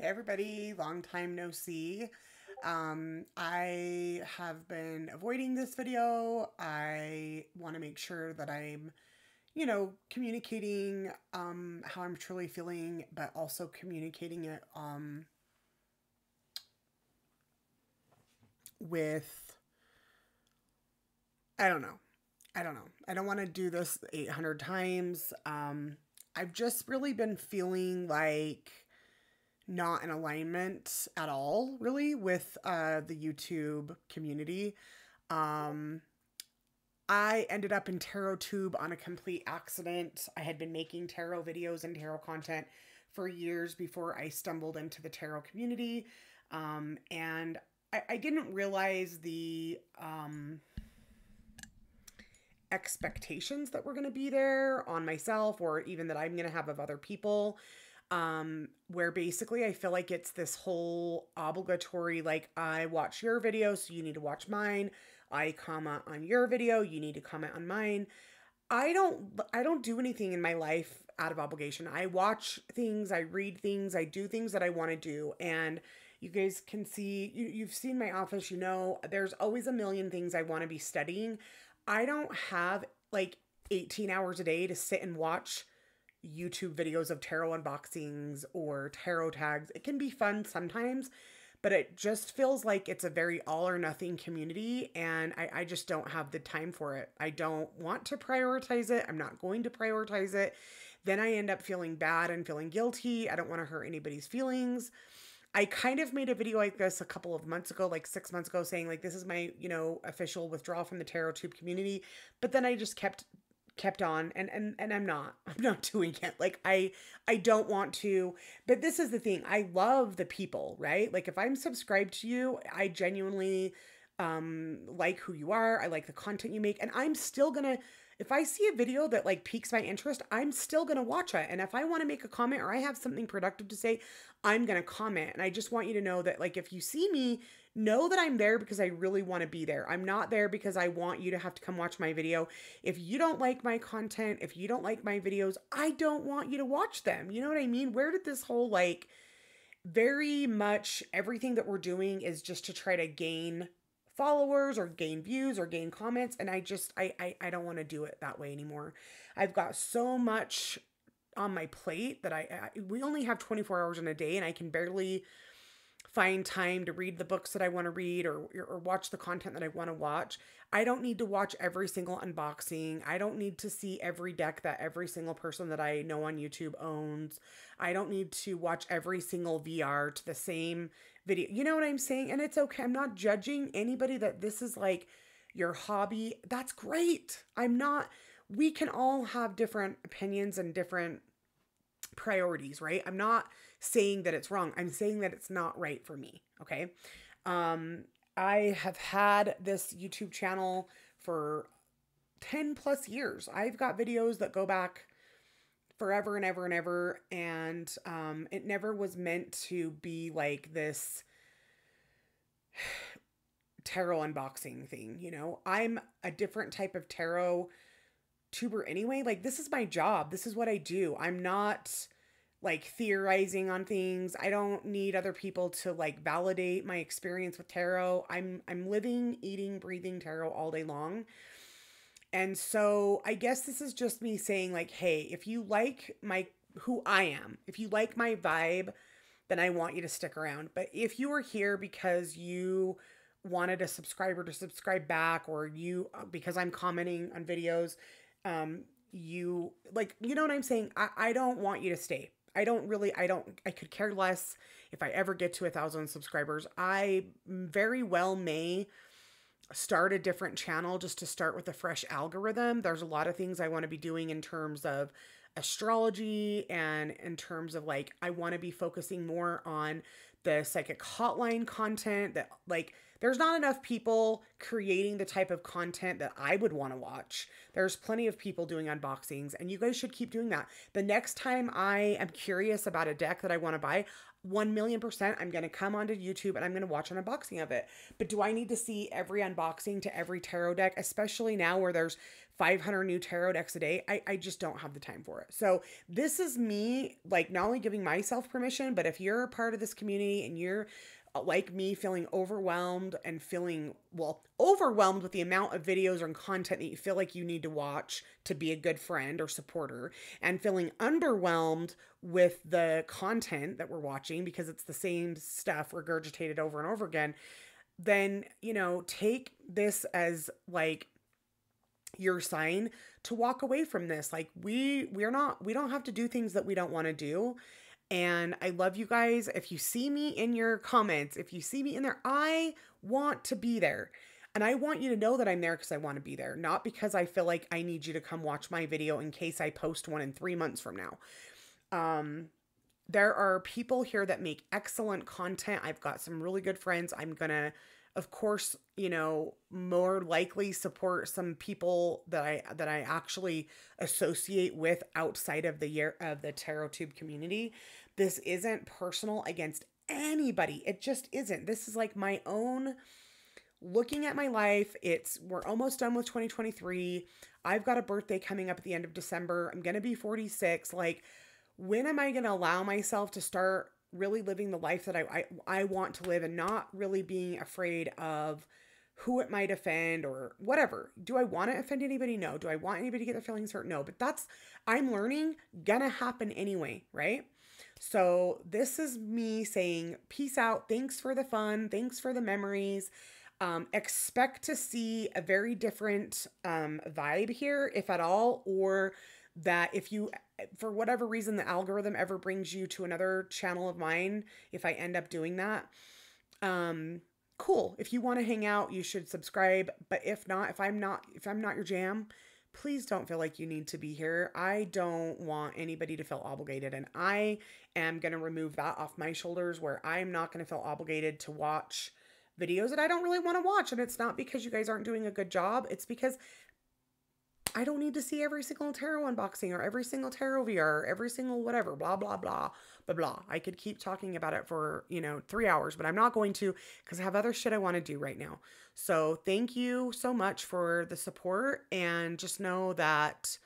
Hey everybody, long time no see. Um, I have been avoiding this video. I want to make sure that I'm, you know, communicating um, how I'm truly feeling, but also communicating it um, with, I don't know. I don't know. I don't want to do this 800 times. Um, I've just really been feeling like not in alignment at all, really, with uh, the YouTube community. Um, I ended up in TarotTube on a complete accident. I had been making tarot videos and tarot content for years before I stumbled into the tarot community. Um, and I, I, didn't realize the um, expectations that were going to be there on myself or even that I'm going to have of other people um where basically I feel like it's this whole obligatory like I watch your video so you need to watch mine. I comment on your video, you need to comment on mine. I don't I don't do anything in my life out of obligation. I watch things, I read things, I do things that I want to do and you guys can see you, you've seen my office, you know, there's always a million things I want to be studying. I don't have like 18 hours a day to sit and watch YouTube videos of tarot unboxings or tarot tags. It can be fun sometimes, but it just feels like it's a very all or nothing community, and I, I just don't have the time for it. I don't want to prioritize it. I'm not going to prioritize it. Then I end up feeling bad and feeling guilty. I don't want to hurt anybody's feelings. I kind of made a video like this a couple of months ago, like six months ago, saying like this is my, you know, official withdrawal from the tarot tube community. But then I just kept kept on and and and I'm not I'm not doing it like I I don't want to but this is the thing I love the people right like if I'm subscribed to you I genuinely um like who you are I like the content you make and I'm still going to if I see a video that like piques my interest, I'm still going to watch it. And if I want to make a comment or I have something productive to say, I'm going to comment. And I just want you to know that like if you see me know that I'm there because I really want to be there. I'm not there because I want you to have to come watch my video. If you don't like my content, if you don't like my videos, I don't want you to watch them. You know what I mean? Where did this whole like very much everything that we're doing is just to try to gain followers or gain views or gain comments and I just I I, I don't want to do it that way anymore. I've got so much on my plate that I, I we only have 24 hours in a day and I can barely find time to read the books that I want to read or, or watch the content that I want to watch. I don't need to watch every single unboxing. I don't need to see every deck that every single person that I know on YouTube owns. I don't need to watch every single VR to the same video. You know what I'm saying? And it's okay. I'm not judging anybody that this is like your hobby. That's great. I'm not, we can all have different opinions and different priorities, right? I'm not saying that it's wrong. I'm saying that it's not right for me. Okay. Um, I have had this YouTube channel for 10 plus years. I've got videos that go back forever and ever and ever. And um, it never was meant to be like this tarot unboxing thing. You know, I'm a different type of tarot tuber anyway. Like, this is my job, this is what I do. I'm not like theorizing on things. I don't need other people to like validate my experience with tarot. I'm I'm living, eating, breathing tarot all day long. And so I guess this is just me saying like, hey, if you like my who I am, if you like my vibe, then I want you to stick around. But if you are here because you wanted a subscriber to subscribe back or you because I'm commenting on videos, um you like you know what I'm saying? I, I don't want you to stay I don't really, I don't, I could care less if I ever get to a thousand subscribers. I very well may start a different channel just to start with a fresh algorithm. There's a lot of things I want to be doing in terms of astrology and in terms of like, I want to be focusing more on the psychic hotline content that like there's not enough people creating the type of content that I would want to watch. There's plenty of people doing unboxings, and you guys should keep doing that. The next time I am curious about a deck that I want to buy, 1 million percent, I'm going to come onto YouTube and I'm going to watch an unboxing of it. But do I need to see every unboxing to every tarot deck, especially now where there's 500 new tarot decks a day? I, I just don't have the time for it. So, this is me, like, not only giving myself permission, but if you're a part of this community and you're Uh, like me feeling overwhelmed and feeling well overwhelmed with the amount of videos and content that you feel like you need to watch to be a good friend or supporter and feeling underwhelmed with the content that we're watching because it's the same stuff regurgitated over and over again then you know take this as like your sign to walk away from this. Like we we're not we don't have to do things that we don't want to do and I love you guys. If you see me in your comments, if you see me in there, I want to be there. And I want you to know that I'm there because I want to be there, not because I feel like I need you to come watch my video in case I post one in three months from now. Um, there are people here that make excellent content. I've got some really good friends. I'm going to, of course, you know, more likely support some people that I that I actually associate with outside of the year of the tarot tube community. This isn't personal against anybody. It just isn't. This is like my own looking at my life. It's we're almost done with 2023. I've got a birthday coming up at the end of December. I'm going to be 46. Like when am I going to allow myself to start really living the life that I, I I want to live and not really being afraid of who it might offend or whatever. Do I want to offend anybody? No. Do I want anybody to get their feelings hurt? No. But that's I'm learning gonna happen anyway, right? So this is me saying, peace out. Thanks for the fun. Thanks for the memories. Um, expect to see a very different um, vibe here, if at all, or that if you, for whatever reason, the algorithm ever brings you to another channel of mine, if I end up doing that, um, cool. If you want to hang out, you should subscribe. But if not, if I'm not, if I'm not your jam, please don't feel like you need to be here. I don't want anybody to feel obligated. And I am going to remove that off my shoulders where I'm not going to feel obligated to watch videos that I don't really want to watch. And it's not because you guys aren't doing a good job, it's because I don't need to see every single tarot unboxing or every single tarot VR or every single whatever, blah, blah, blah, blah, blah. I could keep talking about it for, you know, three hours, but I'm not going to because I have other shit I want to do right now. So thank you so much for the support and just know that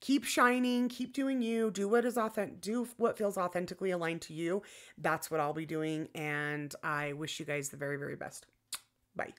keep shining, keep doing you, do what is authentic, do what feels authentically aligned to you. That's what I'll be doing. And I wish you guys the very, very best. Bye.